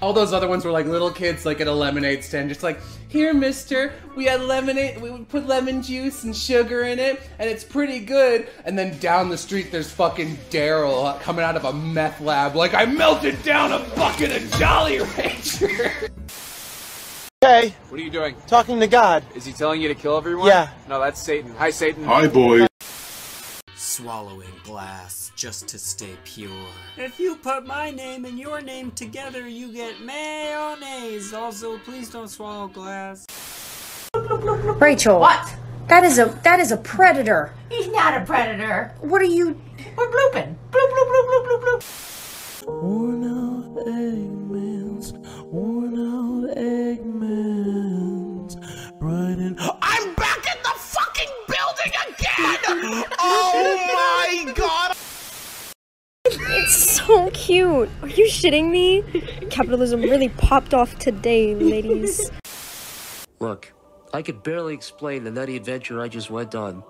All those other ones were like little kids, like at a lemonade stand, just like, here, mister, we had lemonade, we would put lemon juice and sugar in it, and it's pretty good. And then down the street, there's fucking Daryl coming out of a meth lab, like, I melted down a bucket of Jolly Rancher. Okay, What are you doing? talking to God. Is he telling you to kill everyone? Yeah. No, that's Satan. Hi, Satan. Hi, boy. Swallowing glass just to stay pure. If you put my name and your name together, you get mayonnaise. Also, please don't swallow glass. Rachel. What? That is a that is a predator. He's not a predator. What are you We're blooping. Bloop, bloop, bloop, bloop, bloop, bloop. It's so cute. Are you shitting me? Capitalism really popped off today, ladies. Look, I could barely explain the nutty adventure I just went on.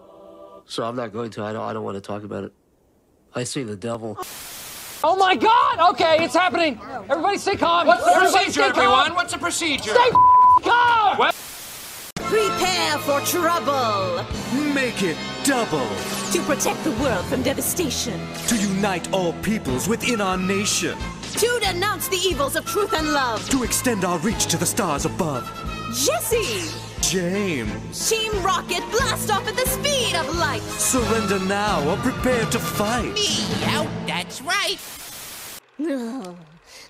So I'm not going to. I don't, I don't want to talk about it. I see the devil. Oh my god! Okay, it's happening! Everybody stay calm! What's the Everybody procedure, stay calm. everyone? What's the procedure? Stay calm! Prepare for trouble! Make it double! To protect the world from devastation. To unite all peoples within our nation! To denounce the evils of truth and love. To extend our reach to the stars above! Jesse! James! Team Rocket blast off at the speed of light! Surrender now or prepare to fight! Meow, oh, that's right! Oh,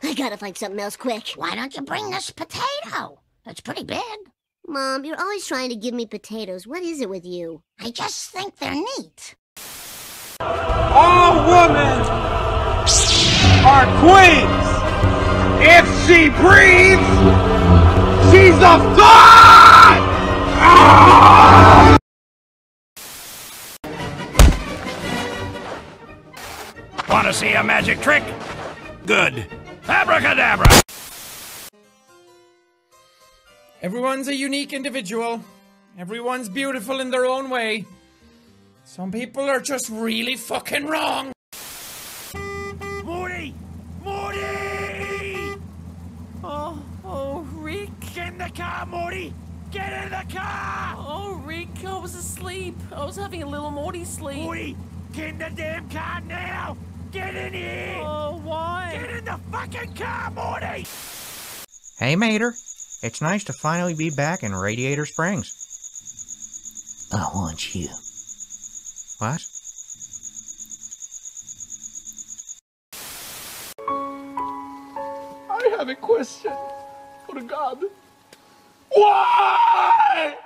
I gotta find something else quick. Why don't you bring this potato? That's pretty big. Mom, you're always trying to give me potatoes. What is it with you? I just think they're neat. All women are queens. If she breathes, she's a god! Ah! Want to see a magic trick? Good. Abracadabra! Everyone's a unique individual. Everyone's beautiful in their own way. Some people are just really fucking wrong. Morty! Morty! Oh, oh, Rick. Get in the car, Morty! Get in the car! Oh, Rick, I was asleep. I was having a little Morty sleep. Morty! Get in the damn car now! Get in here! Oh, why? Get in the fucking car, Morty! Hey, Mater. It's nice to finally be back in Radiator Springs. I want you. What? I have a question for God. Why?